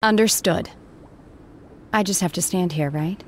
Understood. I just have to stand here, right?